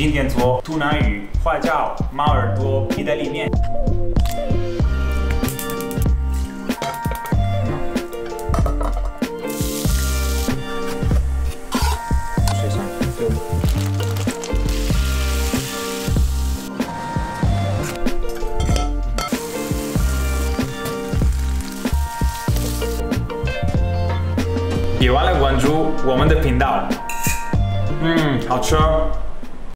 今天做兔南语、花叫、猫耳朵、皮带利面。别忘了关注我们的频道，嗯，好吃哦。